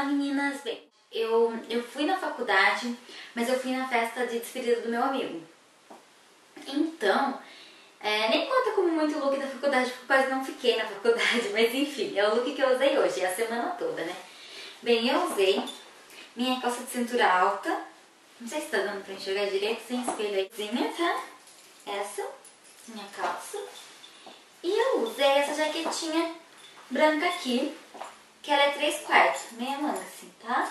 Olá meninas, bem, eu, eu fui na faculdade, mas eu fui na festa de despedida do meu amigo. Então, é, nem conta como muito look da faculdade, porque quase não fiquei na faculdade, mas enfim, é o look que eu usei hoje, é a semana toda, né? Bem, eu usei minha calça de cintura alta, não sei se tá dando pra enxergar direito, sem espelho aí, tá? Essa, minha calça. E eu usei essa jaquetinha branca aqui, que ela é 3 quartos, meia manga assim, tá?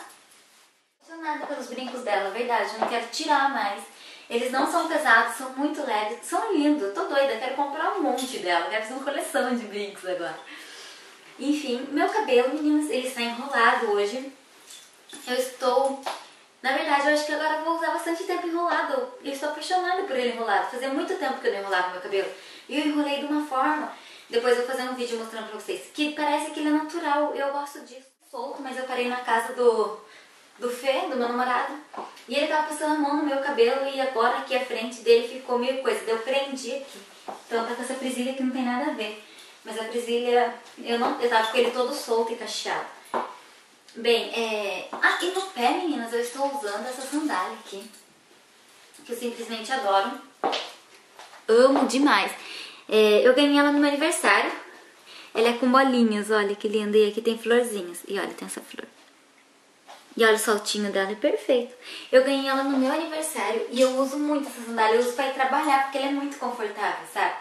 Apaixonada pelos brincos dela, verdade, eu não quero tirar mais. Eles não são pesados, são muito leves, são lindos, tô doida, quero comprar um monte dela, quero fazer uma coleção de brincos agora. Enfim, meu cabelo, meninas, ele está enrolado hoje. Eu estou... Na verdade, eu acho que agora vou usar bastante tempo enrolado. Eu estou apaixonada por ele enrolado. Fazia muito tempo que eu não enrolava meu cabelo. E eu enrolei de uma forma depois eu vou fazer um vídeo mostrando pra vocês. Que parece que ele é natural. Eu gosto disso. Solto, mas eu parei na casa do, do Fê, do meu namorado. E ele tava passando a mão no meu cabelo e agora aqui a frente dele ficou meio coisa. Eu prendi aqui. Então tá com essa presilha que não tem nada a ver. Mas a presilha, eu não, eu tava com ele todo solto e cacheado. Bem, é... Ah, e no pé, meninas, eu estou usando essa sandália aqui. Que eu simplesmente adoro. Amo demais. É, eu ganhei ela no meu aniversário. Ela é com bolinhas, olha que linda. E aqui tem florzinhas. E olha, tem essa flor. E olha o saltinho dela, é perfeito. Eu ganhei ela no meu aniversário e eu uso muito essa sandália. Eu uso pra ir trabalhar porque ela é muito confortável, sabe?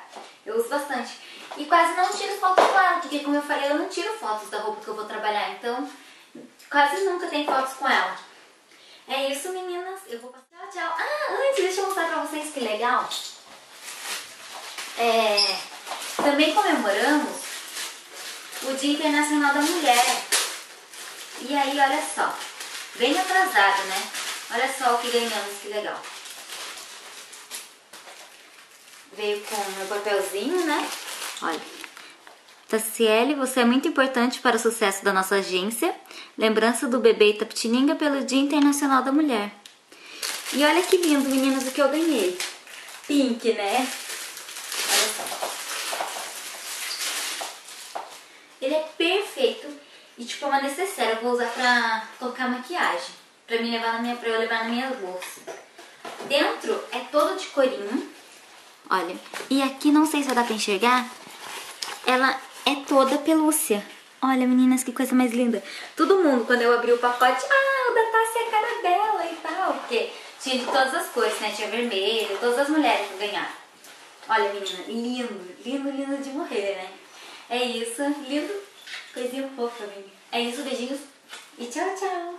Eu uso bastante. E quase não tiro fotos com ela, porque como eu falei, eu não tiro fotos da roupa que eu vou trabalhar. Então, quase nunca tem fotos com ela. É isso, meninas. Eu vou passar. Tchau, tchau. Ah, antes, deixa eu mostrar pra vocês que legal. É, também comemoramos o Dia Internacional da Mulher. E aí, olha só, bem atrasado, né? Olha só o que ganhamos, que legal. Veio com meu papelzinho, né? Olha. Tassiele, você é muito importante para o sucesso da nossa agência. Lembrança do bebê Itapetininga pelo Dia Internacional da Mulher. E olha que lindo, meninas, o que eu ganhei. Pink, né? Ele é perfeito e tipo é uma necessária. Eu vou usar pra colocar maquiagem. Pra, me levar na minha, pra eu levar na minha bolsa. Dentro é todo de corinho. Olha. E aqui, não sei se dar pra enxergar. Ela é toda pelúcia. Olha, meninas, que coisa mais linda. Todo mundo, quando eu abri o pacote, ah, o da Tassi é a cara dela e tal. Porque tinha de todas as cores, né? Tinha vermelho, todas as mulheres ganharam. Olha, menina, lindo, lindo, lindo de morrer, né? É isso, lindo, coisinha fofa, menina. É isso, beijinhos e tchau, tchau!